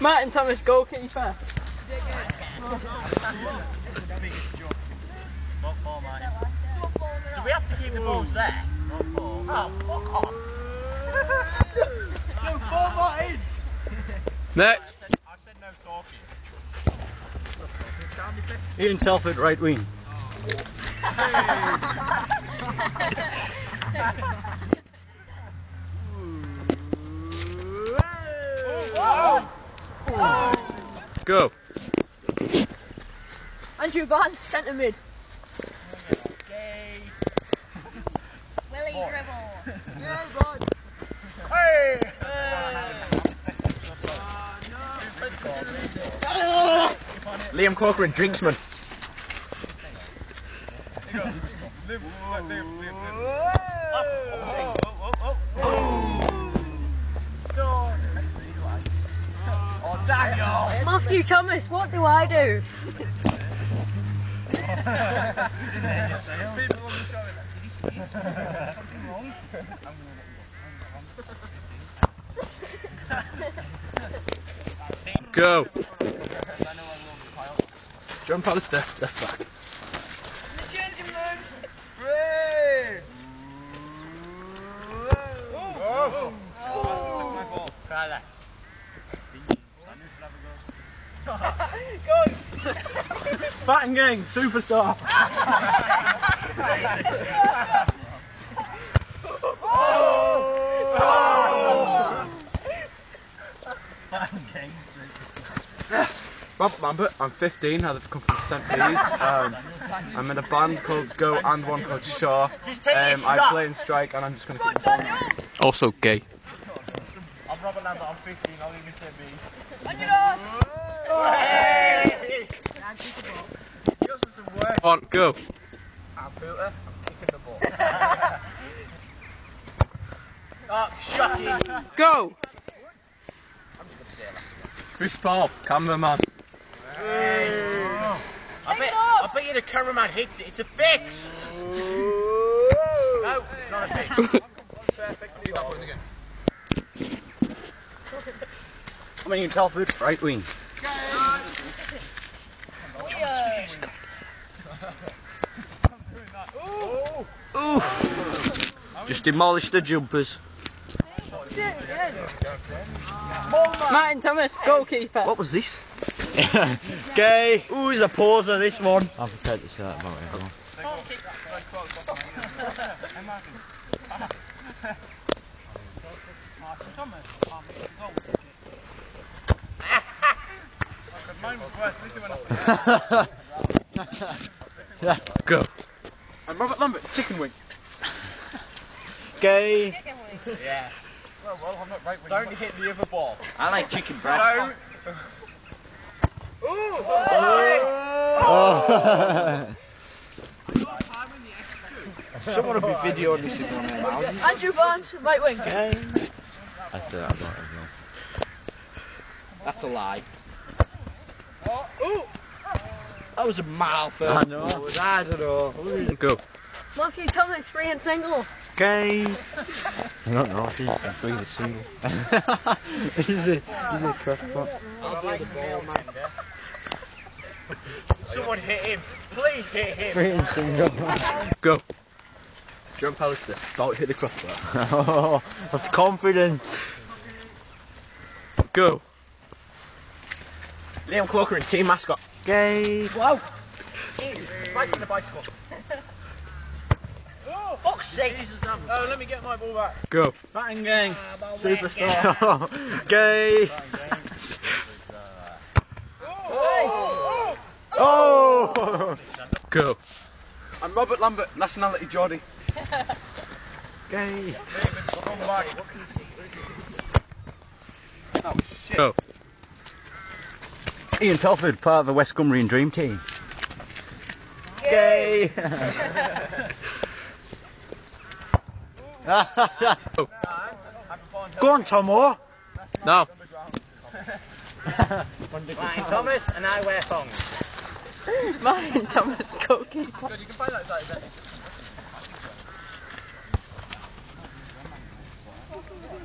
Martin Thomas, goalkeeper. Do we have to keep the balls there? Oh, fuck off. no, four Martin. Next. I said no talking. Ian Telford, right wing. Go. Andrew Barnes, centre mid. Willie dribble. Hey! Liam Corcoran, drinksman. Oh, Daniel! Matthew Thomas, what do I do? Go. John Pallister, left back. The changing rooms. Oh! Try that. Batting gang, superstar. Bob Lambert, I'm 15, I've come from St. Bees. Um, I'm in a band called Go and one called Shaw. Um, I play in strike and I'm just going to keep going. Also gay. I'm Robert I'm 15, I'll even say B. On your nose. Hey! On, go. I'm Booter, I'm kicking the ball. oh, shocking! Go. I'm just gonna say that. Chris Paul, cameraman. I bet, I bet you the cameraman hits it. It's a fix. No, it's not a fix. I'm Ian Telford, right wing. Ooh. Just demolished the jumpers. Martin Thomas, goalkeeper. What was this? Gay. Who's a poser, this one? I'm prepared to say that about everyone. Go. I'm Robert Lambert, chicken wing. Gay. Yeah. Well, well, I'm not right Don't hit the other ball. I like chicken breast. Don't. Oh. oh. oh. oh. Someone will be videoing this in one of their mouths. Andrew Barnes, right wing. I say that about everyone. That's a lie. Oh, that was a mile first. I know. forward. I don't know. Go. Matthew Thomas, free and single. Gay. I don't know. I think I'm free to single. he's a, he's a crackpot. I'll be the ball man. Someone hit him. Please hit him. Free and single. Go. John Pallister, don't hit the crossbar. oh, that's confidence. Go. Liam Corcoran, team mascot. Gay. Wow. Spiking the bicycle. oh, fuck's sake. Oh, let me get my ball back. Go. Batting gang. Ah, Superstar. Gay. Oh. Oh. Go. I'm Robert Lambert, nationality Geordie. Gay. Come back. Oh shit. Go. Ian Telford, part of the West Cumbrian Dream Team. Gay. Go. Go on, Tomo. Now. Martin Thomas and I wear thongs. Martin Thomas, goalkeeper. Good, you can find that side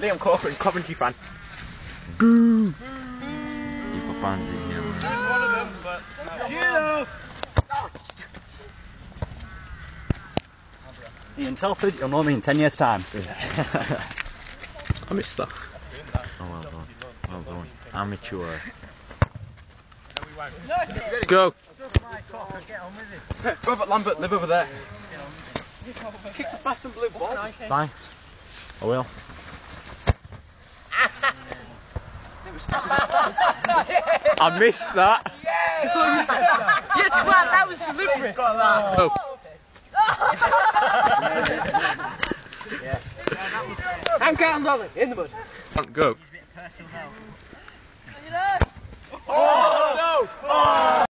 Liam Corcoran, Coventry fan. Boo. People fancy him. One of them, but. Ian Telford, you'll know me in 10 years' time. I missed that. Oh, well done. Well done. Amateur. Go. Robert Lambert, live over there. Kick the fast and blue ball. Thanks. I will. I missed that. You twat, that was deliberate. Oh. Hank Arms on it, in the mud. Go. On your ass. Oh, no! Oh!